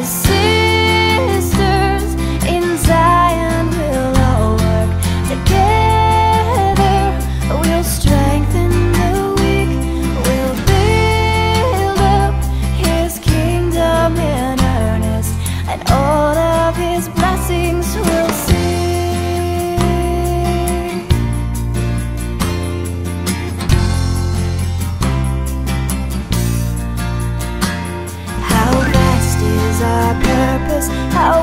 us. our purpose? How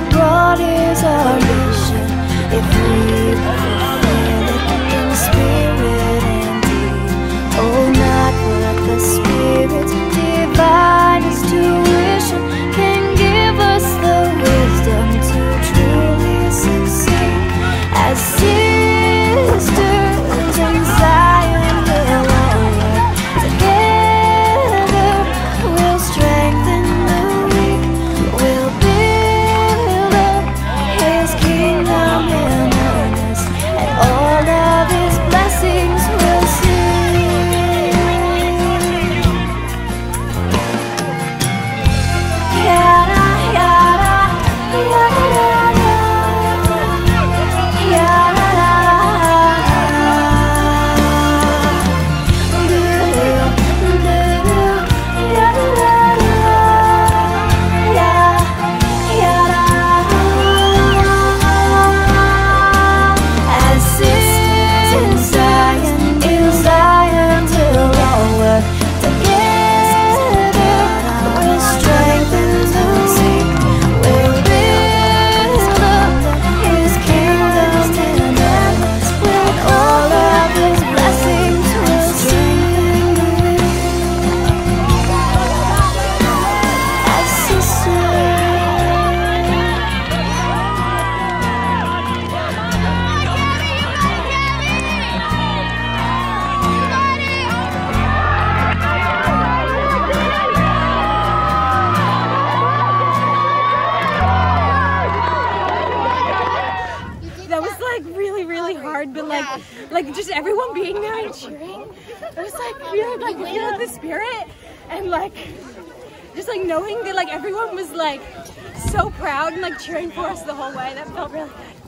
really, really hard, but like, like just everyone being there and cheering. It was like really like feeling the spirit and like just like knowing that like everyone was like so proud and like cheering for us the whole way. That felt really good.